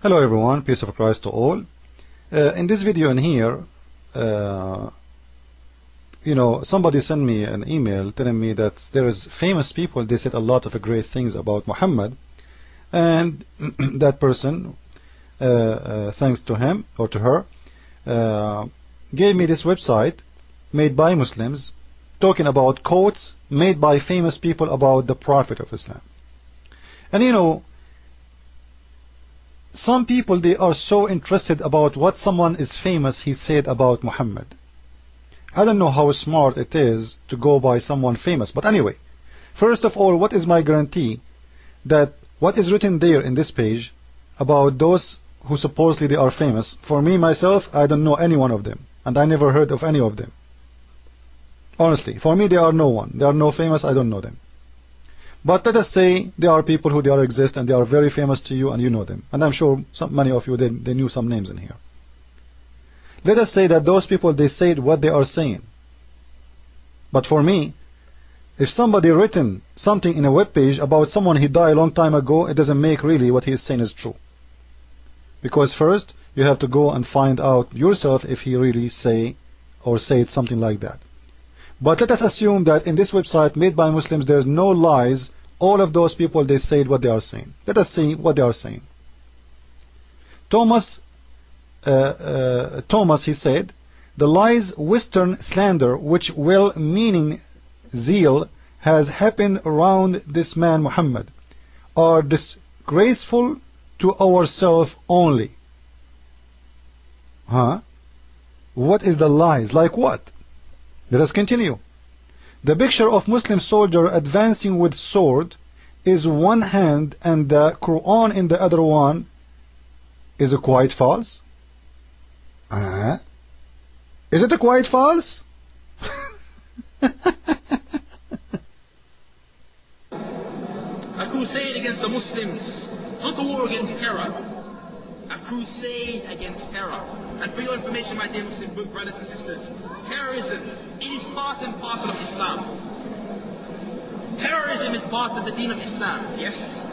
Hello everyone, peace of Christ to all. Uh, in this video in here, uh, you know, somebody sent me an email telling me that there is famous people, they said a lot of great things about Muhammad, and that person, uh, uh, thanks to him or to her, uh, gave me this website made by Muslims talking about quotes made by famous people about the Prophet of Islam. And you know, some people they are so interested about what someone is famous he said about Muhammad. I don't know how smart it is to go by someone famous but anyway. First of all what is my guarantee that what is written there in this page about those who supposedly they are famous? For me myself I don't know any one of them and I never heard of any of them. Honestly for me they are no one. They are no famous I don't know them but let us say there are people who they are exist and they are very famous to you and you know them. And I'm sure some, many of you, they, they knew some names in here. Let us say that those people, they said what they are saying. But for me, if somebody written something in a web page about someone he died a long time ago, it doesn't make really what he is saying is true. Because first, you have to go and find out yourself if he really say or said something like that. But let us assume that in this website made by Muslims, there's no lies. All of those people, they said what they are saying. Let us see what they are saying. Thomas, uh, uh, Thomas, he said, the lies, Western slander, which well-meaning zeal has happened around this man Muhammad, are disgraceful to ourselves only. Huh? What is the lies? Like what? Let us continue. The picture of Muslim soldier advancing with sword is one hand and the Quran in the other one is it quite false? Uh, is it a quite false? a crusade against the Muslims, not a war against terror. A crusade against terror. And for your information, my dear Muslim brothers and sisters, terrorism part and parcel of Islam. Terrorism is part of the deen of Islam. Yes.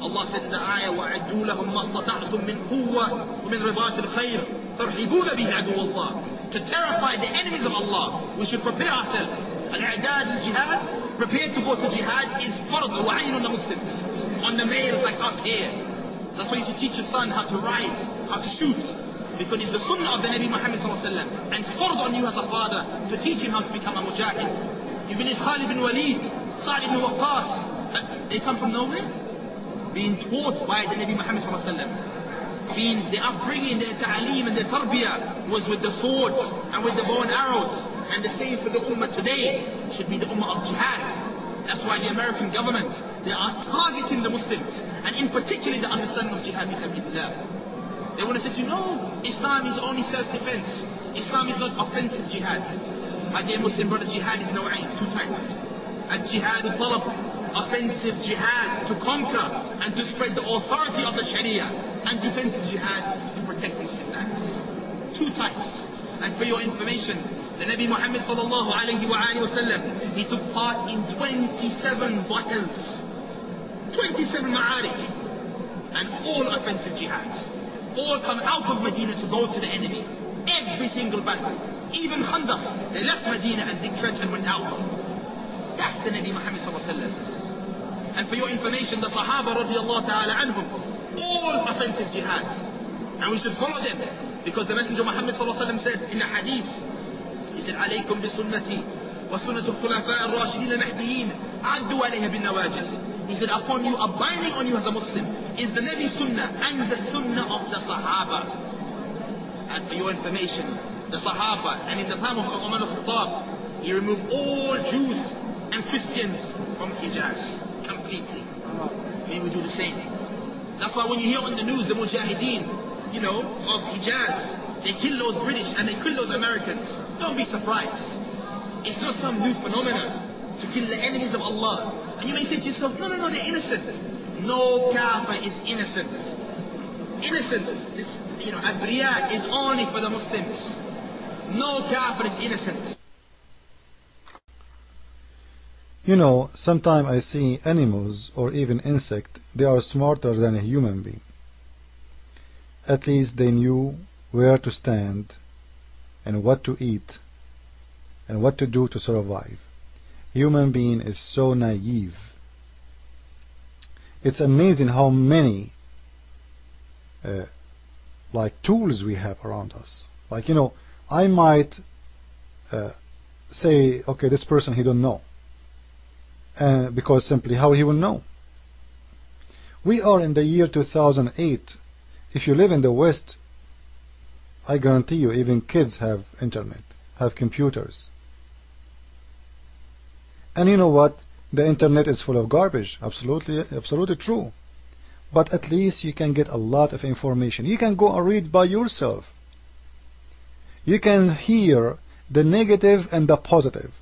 Allah said in the ayah, وَعَدُّوا لَهُمْ مَا اسْتَطَعْتُم مِّن قُوَّةٍ وَمِنْ رِبَاطِ الْخَيْرِ تَرْحِبُونَ بِهِ عَدُوَّ اللَّهِ To terrify the enemies of Allah, we should prepare ourselves. Al-i'dad al-jihad, prepare to go to jihad is fard wa on the Muslims, on the males like us here. That's why you should teach your son how to ride, how to shoot, because it's the sunnah of the Nabi Muhammad and it's fard on you as a father to teach him how to become a mujahid. You believe Khalid bin Walid, Sa'd ibn Waqqas, they come from nowhere? Being taught by the Nabi Muhammad being the upbringing, their ta'aleem and their tarbiyah was with the swords and with the bow and arrows. And the same for the ummah today should be the ummah of jihad. That's why the American government, they are targeting the Muslims, and in particular the understanding of jihad, they want to say to you, no, Islam is only self-defense. Islam is not offensive jihad. Dear Muslim brother, jihad is naw'ain, two types. Al-jihad al-talab, offensive jihad to conquer and to spread the authority of the Sharia, and defensive jihad to protect Muslim lands. Two types. And for your information, the Nabi Muhammad sallallahu alayhi wa wasallam, he took part in 27 battles, 27 ma'arik, and all offensive jihads all come out of Medina to go to the enemy. Every single battle. Even Khandaq, they left Medina and dig trench and went out. That's the Nabi Muhammad sallallahu And for your information, the Sahaba radiallahu ta'ala anhum, all offensive jihads. And we should follow them. Because the Messenger Muhammad sallallahu said in a hadith, he said, عليكم بسنتي وسنة الخلفاء الراشدين المهديين عدوا عليها بالنواجس He said, upon you, abiding on you as a Muslim, is the Nabi Sunnah and the Sunnah of the Sahaba. And for your information, the Sahaba, and in the time of Umar al-Khattab, he removed all Jews and Christians from Hijaz completely. May We do the same. That's why when you hear on the news the Mujahideen, you know, of Hijaz, they kill those British and they kill those Americans. Don't be surprised. It's not some new phenomenon to kill the enemies of Allah. And you may say to yourself, no, no, no, they're innocent. No kafir is innocent. Innocence, this, you know, abriya is only for the Muslims. No kafir is innocent. You know, sometimes I see animals or even insect, they are smarter than a human being. at least they knew where to stand and what to eat and what to do to survive. Human being is so naive. It's amazing how many uh, like tools we have around us. Like you know, I might uh, say, okay, this person he don't know, uh, because simply how he will know. We are in the year 2008. If you live in the West, I guarantee you, even kids have internet, have computers. And you know what? The internet is full of garbage. Absolutely, absolutely true. But at least you can get a lot of information. You can go and read by yourself. You can hear the negative and the positive.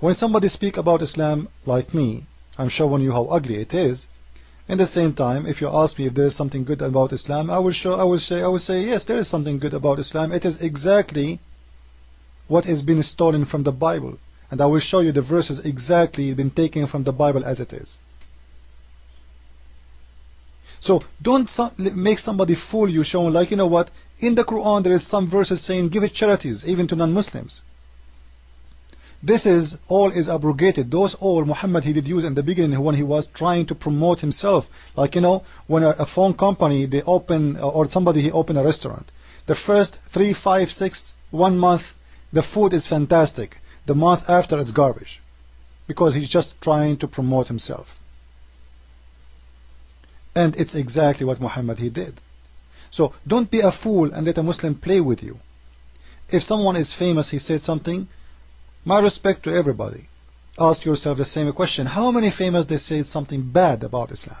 When somebody speak about Islam like me, I'm showing you how ugly it is. In the same time, if you ask me if there is something good about Islam, I will show I will say I will say yes, there is something good about Islam. It is exactly what has been stolen from the Bible. And I will show you the verses exactly been taken from the Bible as it is. So don't make somebody fool you showing like, you know what, in the Quran there is some verses saying give it charities even to non-Muslims. This is all is abrogated. Those all Muhammad he did use in the beginning when he was trying to promote himself. Like, you know, when a, a phone company, they open, uh, or somebody, he open a restaurant. The first three, five, six, one month, the food is fantastic the month after it's garbage because he's just trying to promote himself. And it's exactly what Muhammad he did. So don't be a fool and let a Muslim play with you. If someone is famous he said something my respect to everybody. Ask yourself the same question. How many famous they said something bad about Islam?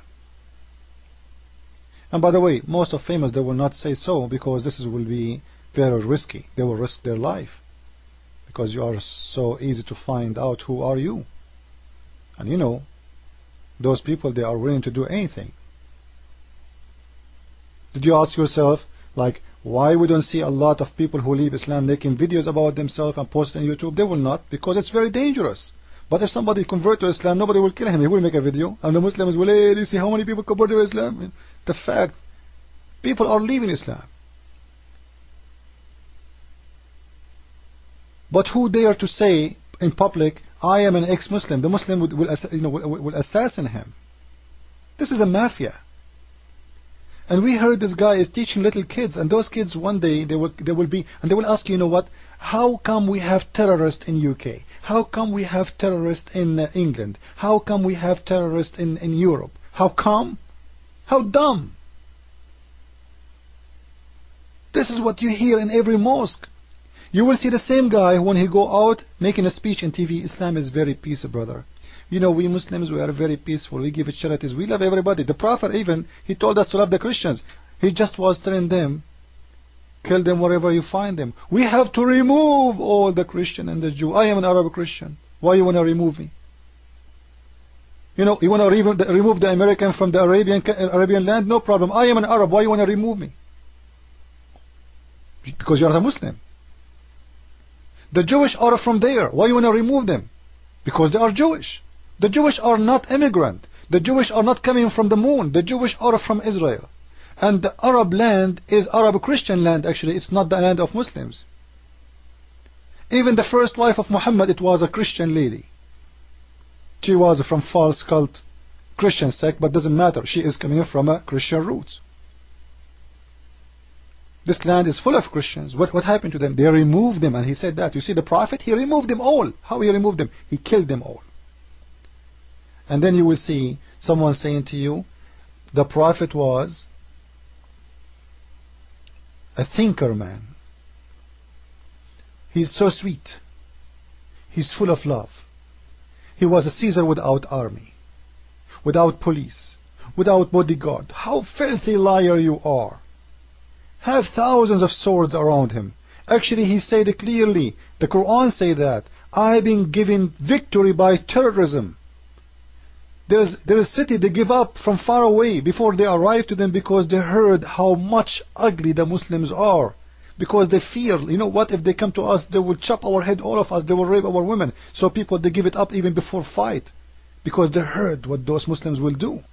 And by the way most of famous they will not say so because this will be very risky. They will risk their life because you are so easy to find out who are you. And you know those people they are willing to do anything. Did you ask yourself like why we don't see a lot of people who leave Islam making videos about themselves and post on YouTube? They will not because it's very dangerous. But if somebody convert to Islam nobody will kill him. He will make a video. And the Muslims will hey you see how many people convert to Islam? The fact people are leaving Islam But who dare to say in public, I am an ex-Muslim? The Muslim will, will, you know, will, will assassinate him. This is a mafia. And we heard this guy is teaching little kids, and those kids one day they will they will be and they will ask you, you know what? How come we have terrorists in UK? How come we have terrorists in uh, England? How come we have terrorists in in Europe? How come? How dumb! This is what you hear in every mosque. You will see the same guy when he go out making a speech in TV. Islam is very peaceful, brother. You know, we Muslims, we are very peaceful. We give charities. We love everybody. The Prophet even, he told us to love the Christians. He just was telling them, kill them wherever you find them. We have to remove all the Christian and the Jew. I am an Arab Christian. Why you want to remove me? You know, you want to remove the American from the Arabian Arabian land? No problem. I am an Arab. Why you want to remove me? Because you are a Muslim. The Jewish are from there. Why you want to remove them? Because they are Jewish. The Jewish are not immigrant. The Jewish are not coming from the moon. The Jewish are from Israel. And the Arab land is Arab Christian land actually. It's not the land of Muslims. Even the first wife of Muhammad, it was a Christian lady. She was from false cult Christian sect, but doesn't matter. She is coming from a Christian roots. This land is full of Christians. What, what happened to them? They removed them. And he said that. You see the Prophet? He removed them all. How he removed them? He killed them all. And then you will see someone saying to you, the Prophet was a thinker man. He's so sweet. He's full of love. He was a Caesar without army, without police, without bodyguard. How filthy liar you are have thousands of swords around him. Actually, he said clearly. The Quran say that. I've been given victory by terrorism. There's, there's a city they give up from far away before they arrive to them because they heard how much ugly the Muslims are. Because they fear, you know what, if they come to us, they will chop our head, all of us, they will rape our women. So people, they give it up even before fight. Because they heard what those Muslims will do.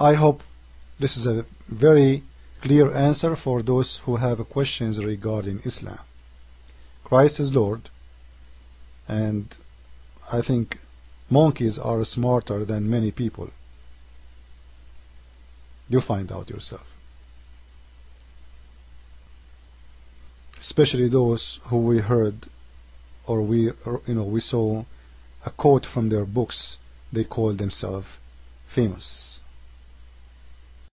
I hope this is a very clear answer for those who have questions regarding Islam. Christ is Lord and I think monkeys are smarter than many people. You find out yourself. Especially those who we heard or we you know we saw a quote from their books they call themselves famous